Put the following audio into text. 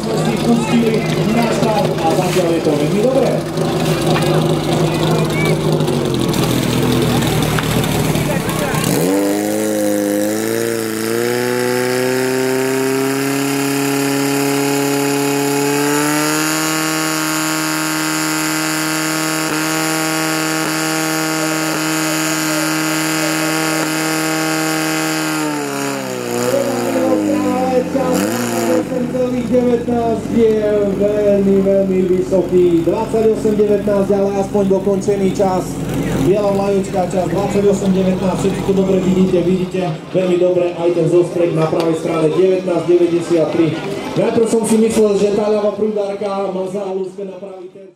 sme si pustili na štart a zatiaľ je to veľmi dobré. Ale čas 8,19 je veľmi, veľmi vysoký. 28,19, ale aspoň dokončený čas. Biela vlajočka čas 28,19, všetci to dobre vidíte, vidíte veľmi dobre aj ten zostrek na pravej strane 19,93. Najprv som si myslel, že tá ľava prúdarka má záľuské na pravý ten.